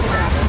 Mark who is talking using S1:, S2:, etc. S1: Minecraft.